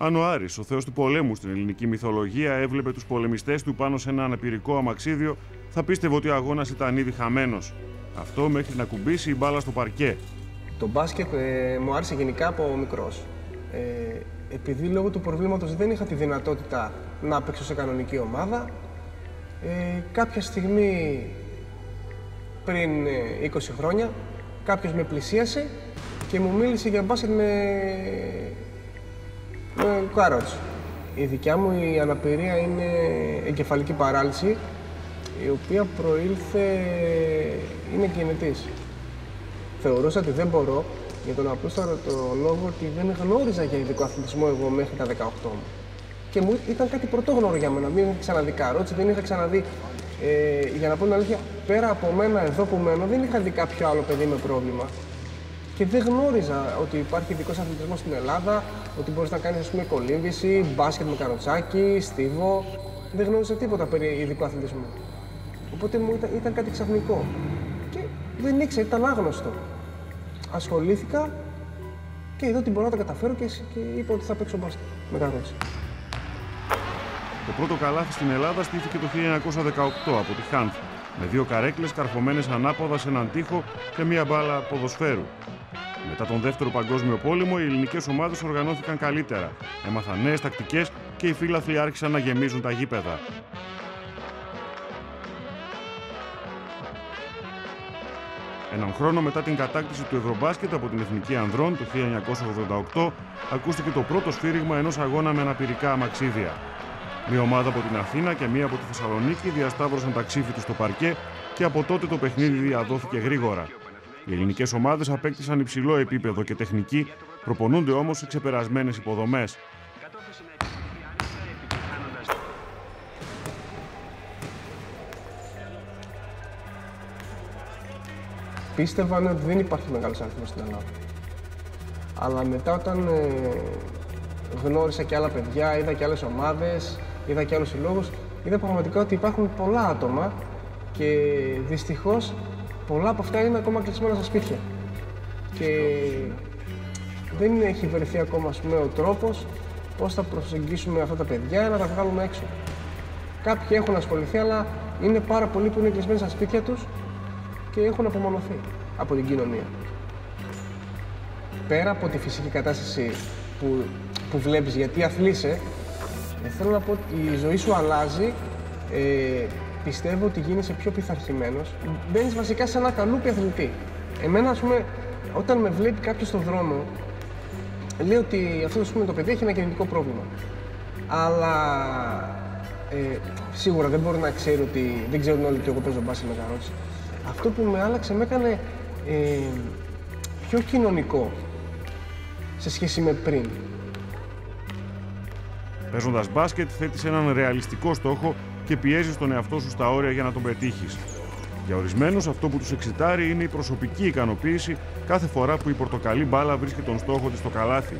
Αν ο Άρης, ο θεός του πολέμου στην ελληνική μυθολογία, έβλεπε τους πολεμιστές του πάνω σε ένα αναπηρικό αμαξίδιο, θα πίστευε ότι ο αγώνας ήταν ήδη χαμένος. Αυτό μέχρι να κουμπίσει η μπάλα στο παρκέ. Το μπάσκετ ε, μου άρεσε γενικά από μικρός. Ε, επειδή λόγω του προβλήματος δεν είχα τη δυνατότητα να παίξω σε κανονική ομάδα, ε, κάποια στιγμή πριν 20 ε, χρόνια κάποιος με πλησίασε και μου μίλησε για μπάσκετ με, με καρότσι. Η δικιά μου η αναπηρία είναι εγκεφαλική παράλυση η οποία προήλθε, είναι κινητής. Θεωρούσα ότι δεν μπορώ για τον απλούσταρο το λόγο ότι δεν γνώριζα για ειδικό αθλητισμό εγώ μέχρι τα 18 μου. Και μου ήταν κάτι πρωτόγνωρο για μένα. Δεν είχα ξαναδεί καρότσι, δεν είχα ξαναδεί. Ε, για να πω την αλήθεια, πέρα από μένα εδώ που μένω, δεν είχα δει κάποιο άλλο παιδί με πρόβλημα. Και δεν γνώριζα ότι υπάρχει ειδικός αθλητισμός στην Ελλάδα, ότι μπορείς να κάνεις κολύμβηση, μπάσκετ με καροτσάκι, στίβο. Δεν γνώριζα τίποτα περί ειδικού αθλητισμού. Οπότε μου ήταν, ήταν κάτι ξαφνικό. Και δεν ήξερα, ήταν άγνωστο. Ασχολήθηκα και είδα ότι μπορώ να τα καταφέρω και, και είπα ότι θα παίξω μπάσκετ με καρότσι. Το πρώτο καλάθι στην Ελλάδα στήθηκε το 1918 από τη Χάνθ, με δύο καρέκλες καρφωμένες ανάποδα σε έναν τοίχο και μία μπάλα ποδοσφαίρου. Μετά τον Δεύτερο Παγκόσμιο Πόλεμο, οι ελληνικές ομάδες οργανώθηκαν καλύτερα, έμαθαν νέες τακτικές και οι φίλαθλοι άρχισαν να γεμίζουν τα γήπεδα. Έναν χρόνο μετά την κατάκτηση του Ευρωμπάσκετ από την Εθνική Ανδρών το 1988, ακούστηκε το πρώτο σφύριγμα ενός αγώνα με αναπηρικά αμαξίδια. Μία ομάδα από την Αθήνα και μία από τη Θεσσαλονίκη διασταύρωσαν τα ξύφη τους στο παρκέ και από τότε το παιχνίδι διαδόθηκε γρήγορα. Οι ελληνικές ομάδες απέκτησαν υψηλό επίπεδο και τεχνική, προπονούνται όμως σε ξεπερασμένες υποδομές. Πίστευαν ότι δεν υπάρχει μεγάλο αριθμό στην Ελλάδα. Αλλά μετά όταν ε, γνώρισα και άλλα παιδιά, είδα και άλλες ομάδες, είδα και άλλους συλλόγους, είδα πραγματικά ότι υπάρχουν πολλά άτομα και δυστυχώς πολλά από αυτά είναι ακόμα κλεισμένα στα σπίτια. Και δεν έχει βρεθεί ακόμα πούμε, ο τρόπος πώς θα προσεγγίσουμε αυτά τα παιδιά να τα βγάλουμε έξω. Κάποιοι έχουν ασχοληθεί, αλλά είναι πάρα πολλοί που είναι κλεισμένοι στα σπίτια τους και έχουν απομονωθεί από την κοινωνία. Πέρα από τη φυσική κατάσταση που, που βλέπεις γιατί αθλείσαι, ε, θέλω να πω ότι η ζωή σου αλλάζει, ε, πιστεύω ότι γίνεσαι πιο πειθαρχημένος. Μπαίνεις βασικά σε ένα καλούπι αθλητή. Εμένα, ας πούμε, όταν με βλέπει κάποιος στον δρόμο, λέει ότι αυτό πούμε, το παιδί έχει ένα γεννητικό πρόβλημα. Αλλά ε, σίγουρα δεν μπορεί να ξέρει ότι δεν ξέρουν όλοι ότι εγώ παίζω μπάση με καρότσι. Αυτό που με άλλαξε με έκανε ε, πιο κοινωνικό σε σχέση με πριν. Παίζοντας μπάσκετ, θέτεις έναν ρεαλιστικό στόχο και πιέζεις τον εαυτό σου στα όρια για να τον πετύχεις. Για ορισμένους, αυτό που τους εξητάρει είναι η προσωπική ικανοποίηση κάθε φορά που η πορτοκαλί μπάλα βρίσκει τον στόχο της στο καλάθι.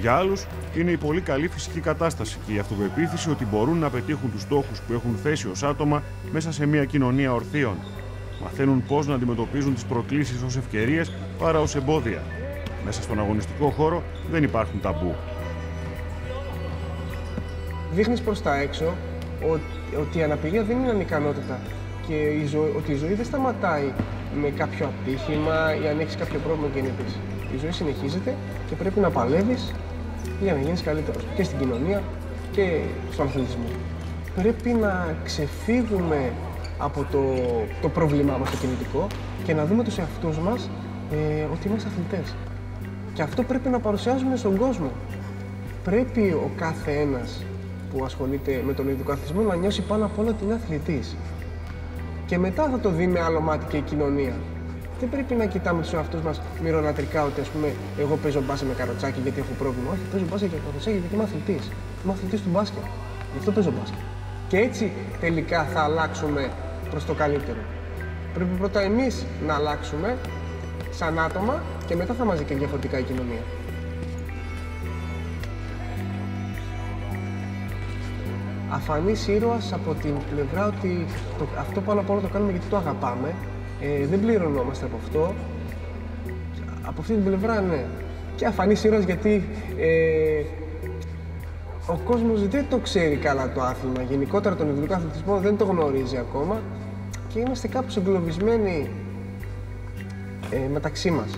Για άλλους, είναι η πολύ καλή φυσική κατάσταση και η αυτοπεποίθηση ότι μπορούν να πετύχουν τους στόχους που έχουν θέσει ως άτομα μέσα σε μια κοινωνία ορθίων. Μαθαίνουν πώς να αντιμετωπίζουν τις προκλήσεις ως ευκαιρίες παρά ως εμπόδια. Μέσα στον αγωνιστικό χώρο δεν υπάρχουν ταμπού. Δείχνεις προς τα έξω ότι η αναπηρία δεν είναι ανικανότητα και η ζωή, ότι η ζωή δεν σταματάει με κάποιο ατύχημα ή αν έχεις κάποιο πρόβλημα γεννητή. Η ζωή συνεχίζεται και πρέπει να παλεύεις για να γίνεις καλύτερος και στην κοινωνία και στον αθλητισμό. Πρέπει να ξεφύγουμε από το, το πρόβλημά μας το κινητικό και να δούμε τους εαυτούς μας ε, ότι είμαστε αθλητές. Και αυτό πρέπει να παρουσιάζουμε στον κόσμο. Πρέπει ο κάθε ένας που ασχολείται με τον ειδικό αθλητισμό να νιώσει πάνω απ' όλα ότι είναι αθλητής. Και μετά θα το δει με άλλο μάτι και η κοινωνία. Δεν πρέπει να κοιτάμε τους εαυτούς μας μυρονατρικά ότι ας πούμε, εγώ παίζω μπάσκετ με καροτσάκι γιατί έχω πρόβλημα. Όχι, παίζω μπάσκετ με καροτσάκι γιατί είμαι αθλητής. Είμαι αθλητής του μπάσκετ. Γι' αυτό παίζω μπάσκετ. Και έτσι τελικά θα αλλάξουμε προς το καλύτερο. Πρέπει πρώτα εμείς να αλλάξουμε σαν άτομα και μετά θα μαζί και διαφορετικά η κοινωνία. Αφανής ήρωας από την πλευρά ότι το, αυτό πάνω απ' όλα το κάνουμε γιατί το αγαπάμε. Ε, δεν πληρωνόμαστε από αυτό. Από αυτή την πλευρά ναι. Και αφανής ήρωας γιατί ε, ο κόσμος δεν το ξέρει καλά το άθλημα. Γενικότερα τον ειδικό αθλητισμό δεν το γνωρίζει ακόμα και είμαστε κάπως εγκλωβισμένοι ε, μεταξύ μας.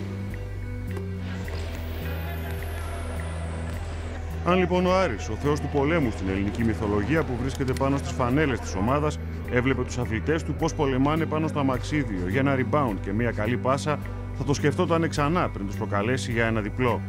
Αν λοιπόν ο Άρης, ο θεός του πολέμου στην ελληνική μυθολογία που βρίσκεται πάνω στις φανέλες της ομάδας, έβλεπε τους αθλητές του πώς πολεμάνε πάνω στο αμαξίδιο για ένα rebound και μια καλή πάσα, θα το σκεφτόταν ξανά πριν τους προκαλέσει για ένα διπλό.